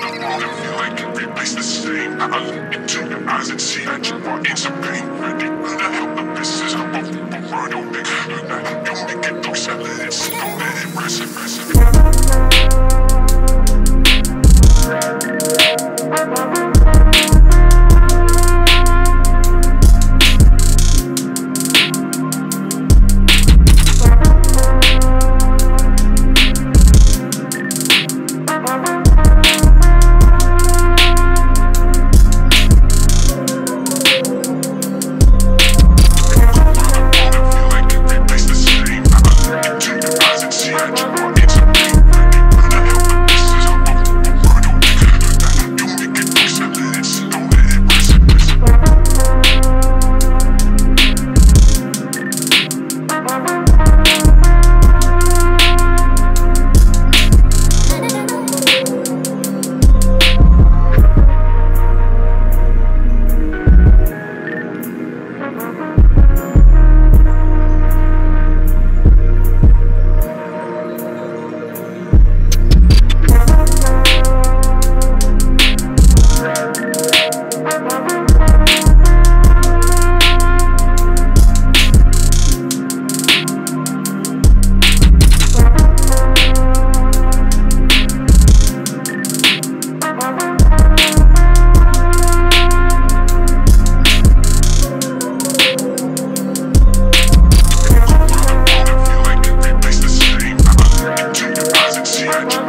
the world and feel like it replace the same. I look into your eyes and see that you are in some pain. Ready the word on me. You make it through seven, don't let it rest. rest. Thank.